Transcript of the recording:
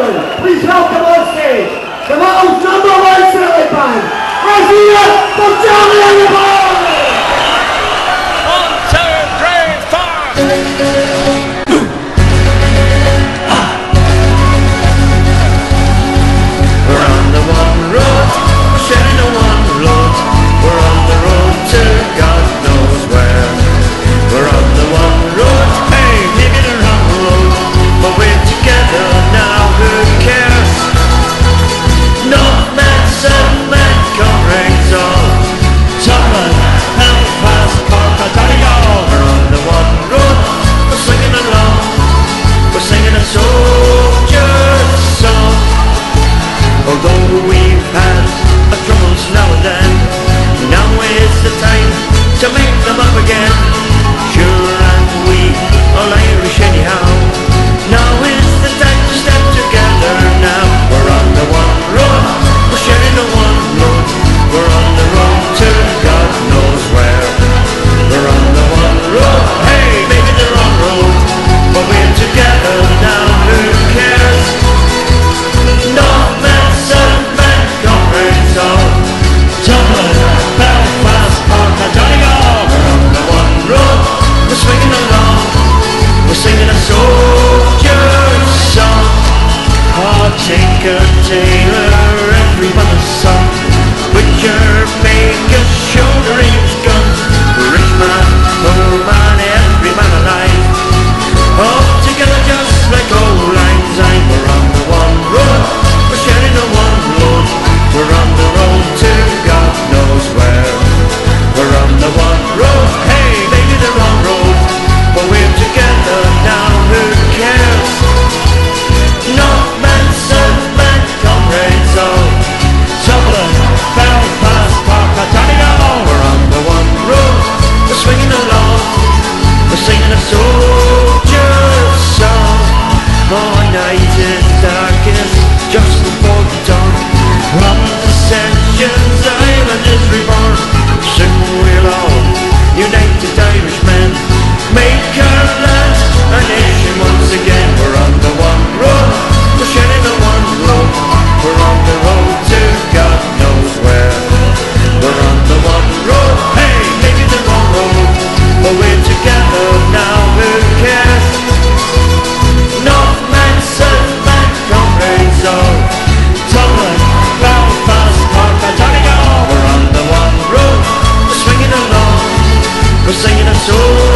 Please welcome on stage the world's number one silly band, Regina Bojani! One, two, three, four! sailor, every everybody's son. Butcher, baker, shoulderings, guns, rich man, poor man, every man alive. All together just like auld lang syne. We're on the one road, we're sharing the one load. We're on the road to God knows where. We're on the one road. singing a song.